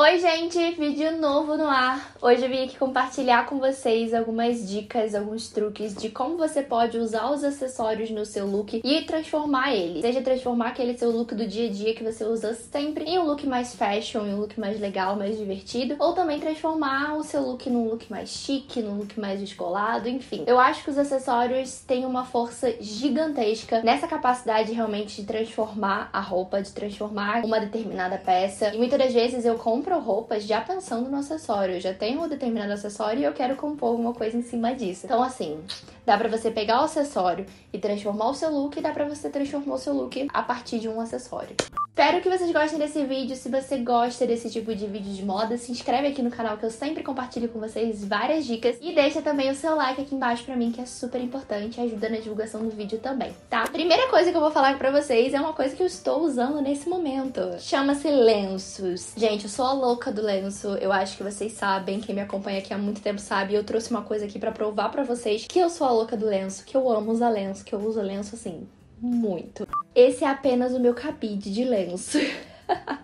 Oi, gente! Vídeo novo no ar. Hoje eu vim aqui compartilhar com vocês algumas dicas, alguns truques de como você pode usar os acessórios no seu look e transformar ele. Seja transformar aquele seu look do dia a dia que você usa sempre em um look mais fashion, em um look mais legal, mais divertido, ou também transformar o seu look num look mais chique, num look mais descolado, enfim. Eu acho que os acessórios têm uma força gigantesca nessa capacidade realmente de transformar a roupa, de transformar uma determinada peça. E muitas das vezes eu compro compro roupas já pensando no acessório. Eu já tenho um determinado acessório e eu quero compor alguma coisa em cima disso. Então, assim, dá pra você pegar o acessório e transformar o seu look e dá pra você transformar o seu look a partir de um acessório. Espero que vocês gostem desse vídeo. Se você gosta desse tipo de vídeo de moda, se inscreve aqui no canal que eu sempre compartilho com vocês várias dicas. E deixa também o seu like aqui embaixo pra mim, que é super importante ajuda na divulgação do vídeo também, tá? Primeira coisa que eu vou falar pra vocês é uma coisa que eu estou usando nesse momento. Chama-se lenços. Gente, eu sou a louca do lenço. Eu acho que vocês sabem, quem me acompanha aqui há muito tempo sabe. Eu trouxe uma coisa aqui pra provar pra vocês que eu sou a louca do lenço, que eu amo usar lenço, que eu uso lenço assim, muito. Esse é apenas o meu cabide de lenço.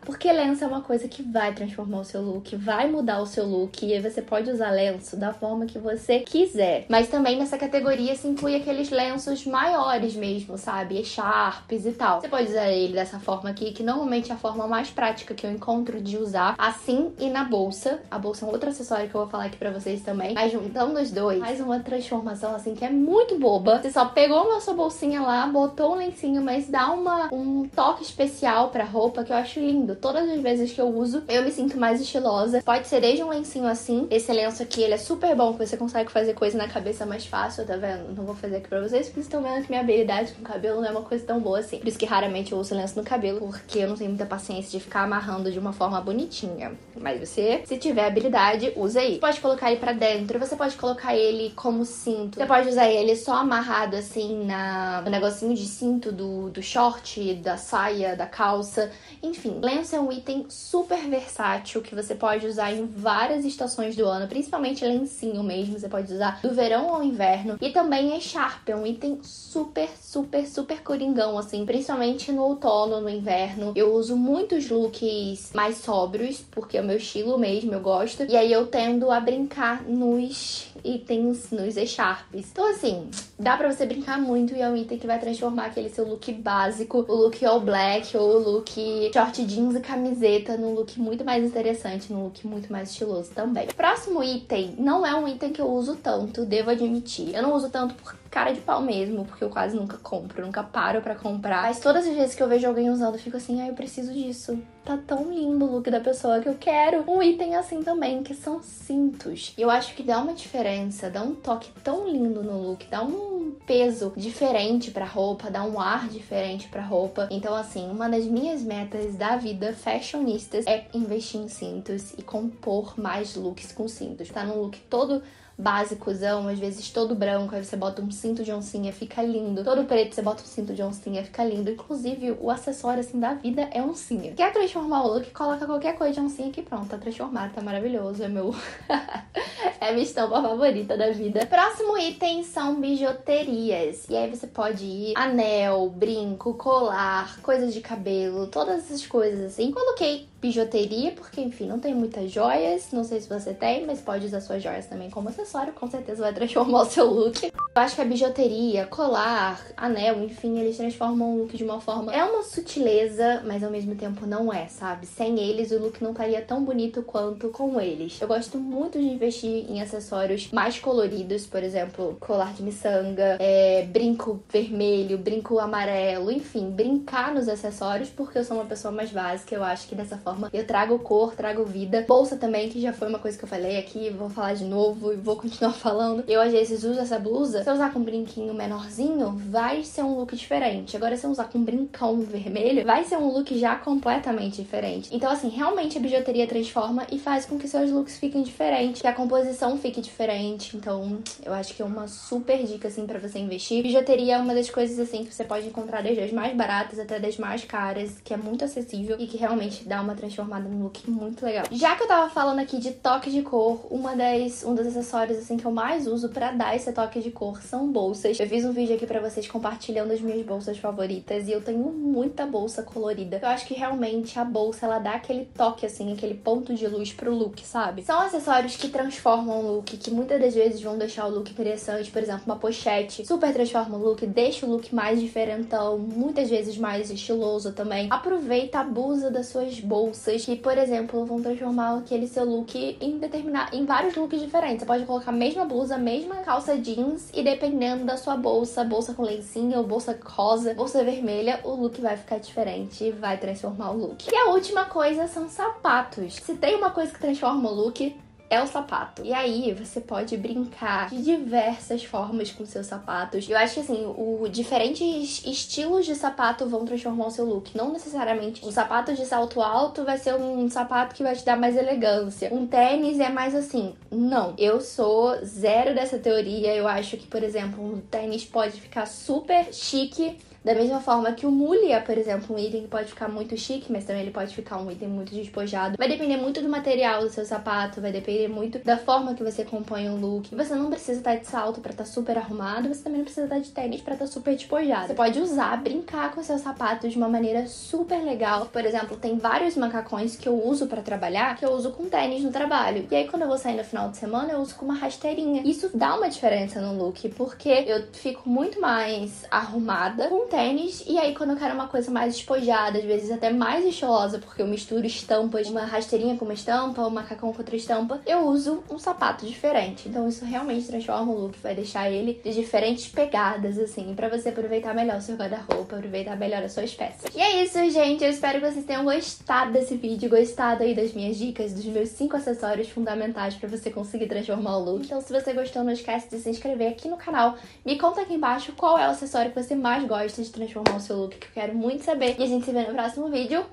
Porque lenço é uma coisa que vai transformar o seu look, vai mudar o seu look, e aí você pode usar lenço da forma que você quiser. Mas também nessa categoria se inclui aqueles lenços maiores mesmo, sabe? Echarpes e tal. Você pode usar ele dessa forma aqui, que normalmente é a forma mais prática que eu encontro de usar, assim e na bolsa. A bolsa é um outro acessório que eu vou falar aqui pra vocês também. Mas juntando os dois, faz uma transformação assim que é muito boba. Você só pegou uma sua bolsinha lá, botou um lencinho, mas dá uma, um toque especial pra roupa que eu acho lindo. Todas as vezes que eu uso, eu me sinto mais estilosa. Pode ser desde um lencinho assim. Esse lenço aqui, ele é super bom, que você consegue fazer coisa na cabeça mais fácil, tá vendo? Não vou fazer aqui pra vocês, porque vocês estão vendo que minha habilidade com cabelo não é uma coisa tão boa assim. Por isso que raramente eu uso lenço no cabelo, porque eu não tenho muita paciência de ficar amarrando de uma forma bonitinha. Mas você, se tiver habilidade, usa aí. Você pode colocar ele pra dentro, você pode colocar ele como cinto. Você pode usar ele só amarrado assim na, no negocinho de cinto do, do short, da saia, da calça. Enfim, lenço é um item super versátil que você pode usar em várias estações do ano, principalmente lencinho mesmo, você pode usar do verão ao inverno. E também echarpe, é um item super, super, super coringão, assim, principalmente no outono, no inverno. Eu uso muitos looks mais sóbrios, porque é o meu estilo mesmo, eu gosto. E aí eu tendo a brincar nos itens, nos echarpes. Então, assim, dá pra você brincar muito e é um item que vai transformar aquele seu look básico, o look all black ou o look short jeans e camiseta num look muito mais interessante, num look muito mais estiloso também. Próximo item não é um item que eu uso tanto, devo admitir. Eu não uso tanto por cara de pau mesmo, porque eu quase nunca compro, nunca paro para comprar. Mas todas as vezes que eu vejo alguém usando, eu fico assim, ai, ah, eu preciso disso. Tá tão lindo o look da pessoa que eu quero um item assim também, que são cintos. E eu acho que dá uma diferença, dá um toque tão lindo no look, dá um peso diferente pra roupa, dá um ar diferente pra roupa. Então, assim, uma das minhas metas da vida fashionistas é investir em cintos e compor mais looks com cintos. Tá num look todo básicozão, às vezes todo branco, aí você bota um cinto de oncinha, fica lindo. Todo preto, você bota um cinto de oncinha, fica lindo. Inclusive, o acessório, assim, da vida é oncinha. Quer transformar o look? Coloca qualquer coisa de oncinha aqui, pronto, tá transformado, tá maravilhoso. É meu... é a minha estampa favorita da vida. Próximo item são bijuterias. E aí você pode ir anel, brinco, colar, coisas de cabelo, todas essas coisas assim. Coloquei bijuteria, porque enfim, não tem muitas joias. Não sei se você tem, mas pode usar suas joias também como acessório, com certeza vai transformar o seu look. Eu acho que a bijuteria, colar, anel, enfim, eles transformam o look de uma forma. É uma sutileza, mas ao mesmo tempo não é, sabe? Sem eles, o look não estaria tão bonito quanto com eles. Eu gosto muito de investir em acessórios mais coloridos, por exemplo, colar de miçanga, é, brinco vermelho, brinco amarelo, enfim, brincar nos acessórios, porque eu sou uma pessoa mais básica. Eu acho que dessa forma eu trago cor, trago vida. Bolsa também, que já foi uma coisa que eu falei aqui, vou falar de novo e vou continuar falando. Eu às vezes uso essa blusa eu usar com um brinquinho menorzinho, vai ser um look diferente. Agora, se eu usar com um brincão vermelho, vai ser um look já completamente diferente. Então, assim, realmente a bijuteria transforma e faz com que seus looks fiquem diferentes, que a composição fique diferente. Então, eu acho que é uma super dica, assim, para você investir. Bijuteria é uma das coisas, assim, que você pode encontrar desde as mais baratas até das mais caras, que é muito acessível e que realmente dá uma transformada no look muito legal. Já que eu tava falando aqui de toque de cor, uma das, um dos acessórios, assim, que eu mais uso para dar esse toque de cor amor são bolsas. Eu fiz um vídeo aqui para vocês compartilhando as minhas bolsas favoritas e eu tenho muita bolsa colorida. Eu acho que realmente a bolsa ela dá aquele toque assim, aquele ponto de luz pro look, sabe? São acessórios que transformam o look, que muitas das vezes vão deixar o look interessante, por exemplo, uma pochete super transforma o look, deixa o look mais diferentão, muitas vezes mais estiloso também. Aproveita, abusa das suas bolsas que, por exemplo, vão transformar aquele seu look em determinar em vários looks diferentes. Você pode colocar a mesma blusa, a mesma calça jeans e dependendo da sua bolsa, bolsa com lencinho ou bolsa rosa, bolsa vermelha, o look vai ficar diferente vai transformar o look. E a última coisa são sapatos. Se tem uma coisa que transforma o look, é o sapato. E aí você pode brincar de diversas formas com seus sapatos. Eu acho que assim, o diferentes estilos de sapato vão transformar o seu look. Não necessariamente o sapato de salto alto vai ser um sapato que vai te dar mais elegância. Um tênis é mais assim. Não, eu sou zero dessa teoria. Eu acho que, por exemplo, um tênis pode ficar super chique da mesma forma que o mule é, por exemplo, um item que pode ficar muito chique, mas também ele pode ficar um item muito despojado. Vai depender muito do material do seu sapato, vai depender muito da forma que você compõe o look. Você não precisa estar de salto para estar super arrumado, você também não precisa estar de tênis para estar super despojado. Você pode usar, brincar com seus sapatos de uma maneira super legal. Por exemplo, tem vários macacões que eu uso para trabalhar, que eu uso com tênis no trabalho. E aí quando eu vou sair no final de semana, eu uso com uma rasteirinha. Isso dá uma diferença no look, porque eu fico muito mais arrumada com tênis. E aí, quando eu quero uma coisa mais despojada, às vezes até mais estilosa, porque eu misturo estampas, uma rasteirinha com uma estampa, um macacão com outra estampa, eu uso um sapato diferente. Então, isso realmente transforma o look, vai deixar ele de diferentes pegadas, assim, para você aproveitar melhor o seu guarda-roupa, aproveitar melhor as suas peças. E é isso, gente. Eu espero que vocês tenham gostado desse vídeo, gostado aí das minhas dicas, dos meus cinco acessórios fundamentais para você conseguir transformar o look. Então, se você gostou, não esquece de se inscrever aqui no canal. Me conta aqui embaixo qual é o acessório que você mais gosta de transformar o seu look, que eu quero muito saber. E a gente se vê no próximo vídeo.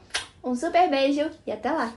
Um super beijo e até lá!